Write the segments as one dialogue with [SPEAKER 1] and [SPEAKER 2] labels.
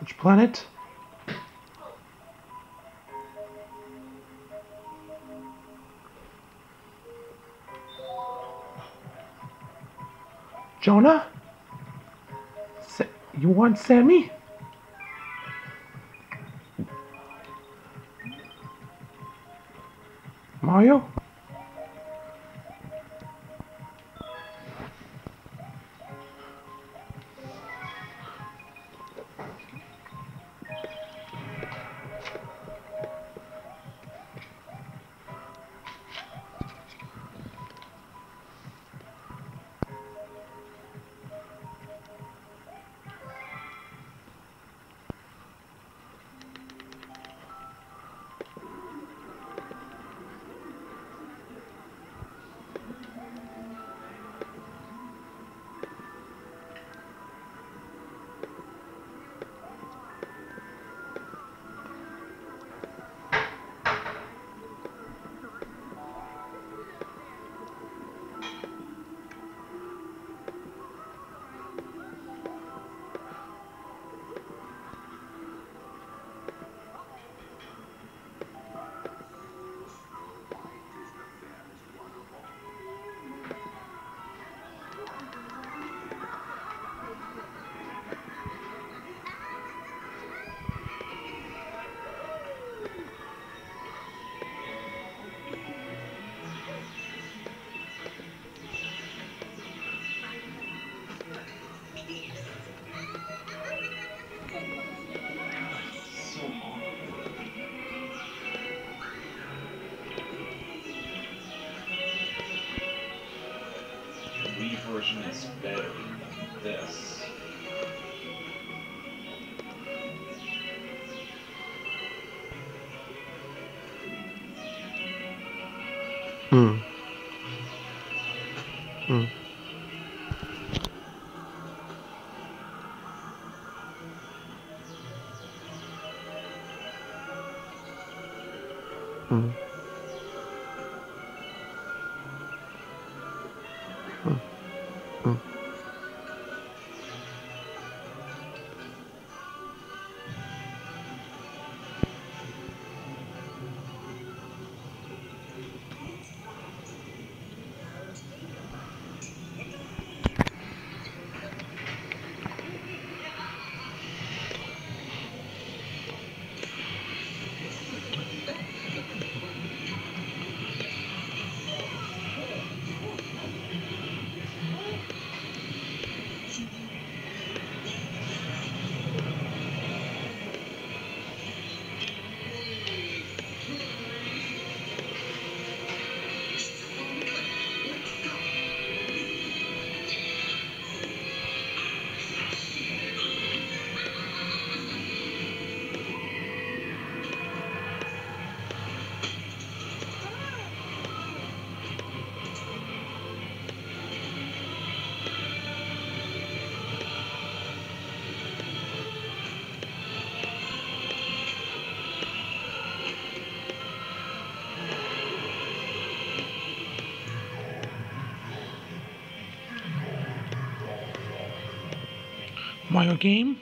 [SPEAKER 1] Which planet? Jonah? Sa- you want Sammy? Mario?
[SPEAKER 2] Is better than this.
[SPEAKER 1] Hmm. Hmm. Hmm. Mario game?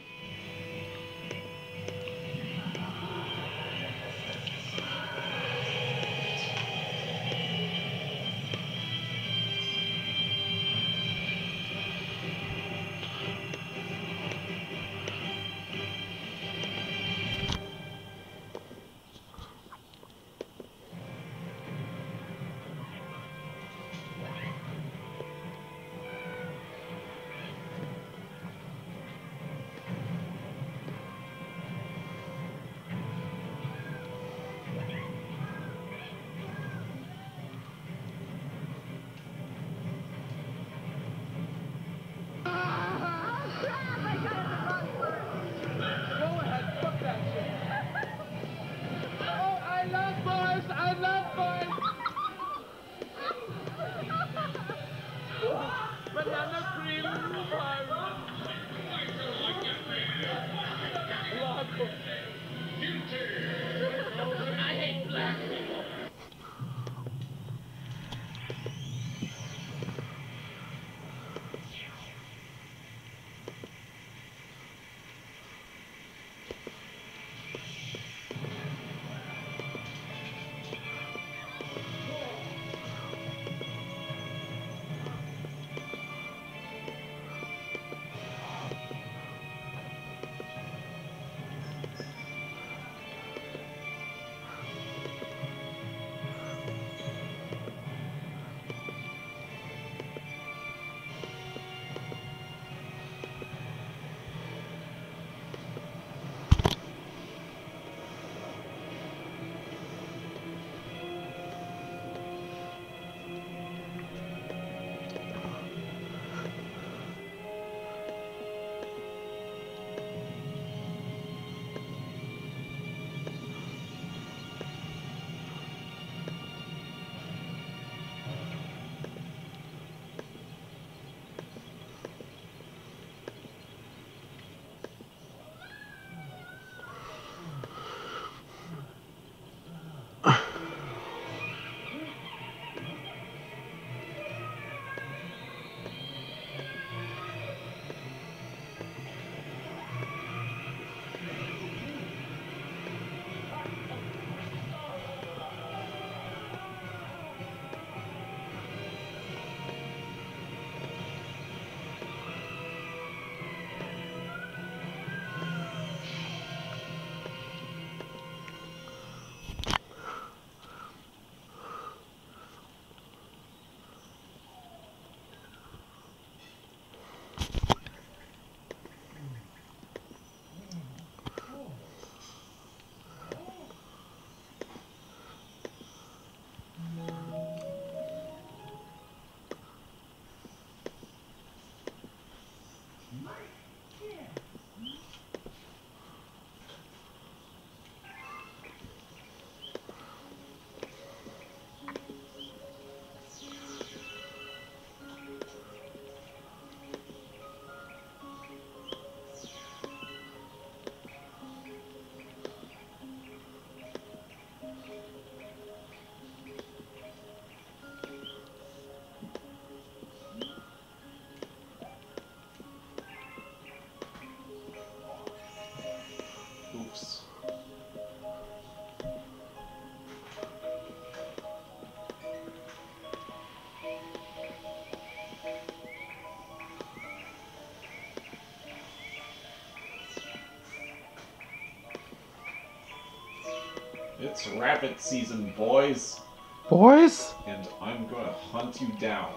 [SPEAKER 2] It's rabbit season, boys,
[SPEAKER 1] Boys?
[SPEAKER 2] and I'm gonna hunt you down.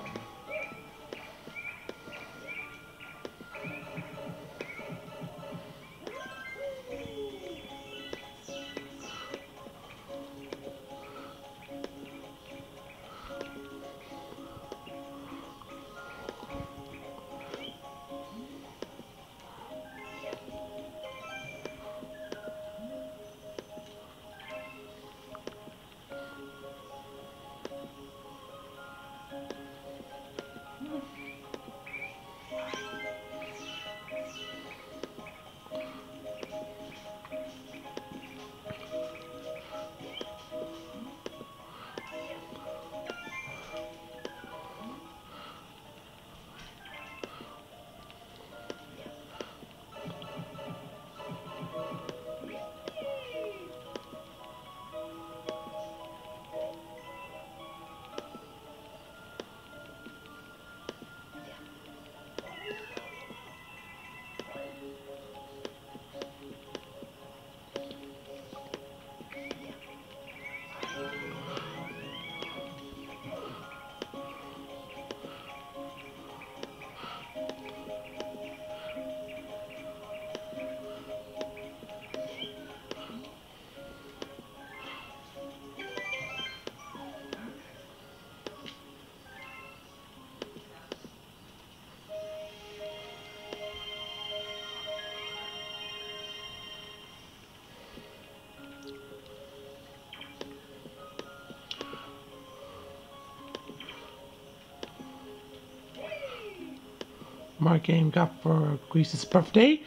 [SPEAKER 1] My game got for Greece's birthday,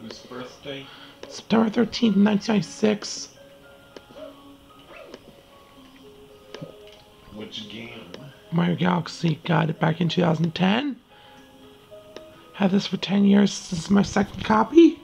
[SPEAKER 2] Whose birthday?
[SPEAKER 1] September 13th, 1996.
[SPEAKER 2] Which game?
[SPEAKER 1] Mario Galaxy got it back in 2010. Had this for 10 years. This is my second copy.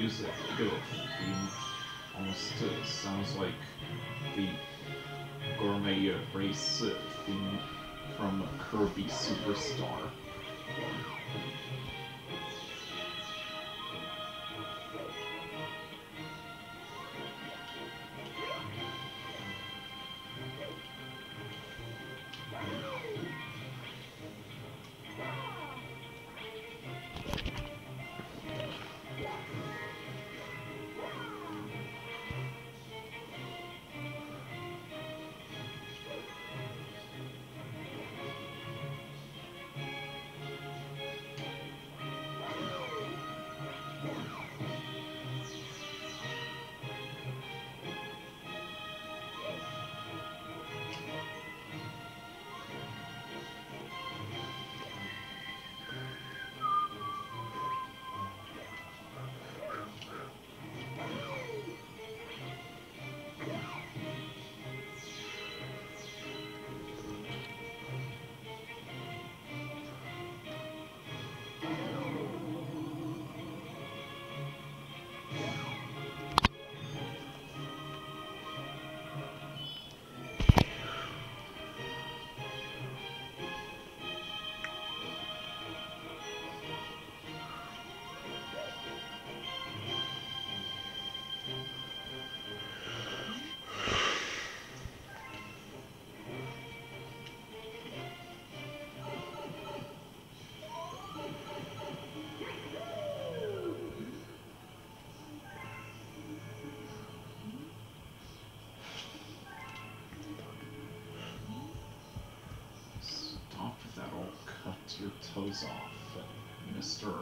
[SPEAKER 2] Music, a bit of theme. Almost uh, sounds like the gourmet race theme from Kirby Superstar. Your toes off, Mr.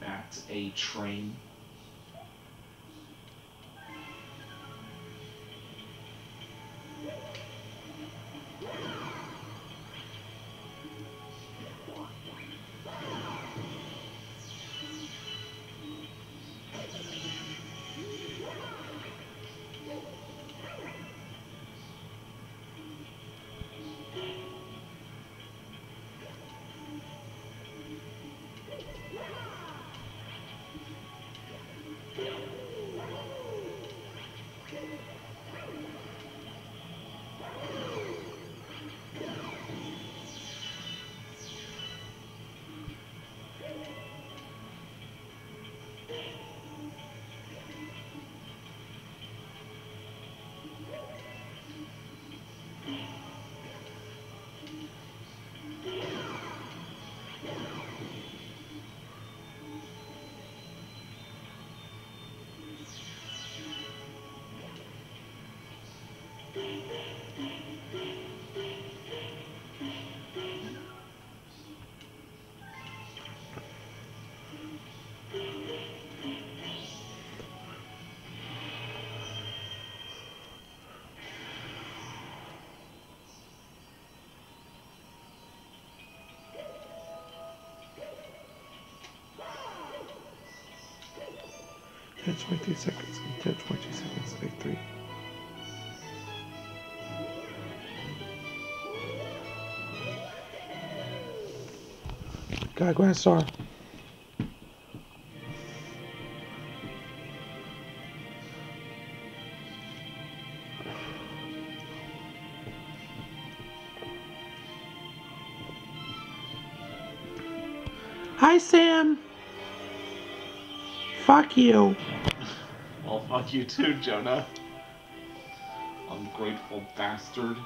[SPEAKER 2] Fat A Train.
[SPEAKER 1] Hit 22 seconds. Hit 22 seconds. Victory. God, Grand Star. Fuck you.
[SPEAKER 2] Well, fuck you too, Jonah. Ungrateful bastard.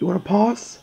[SPEAKER 1] You want to pause?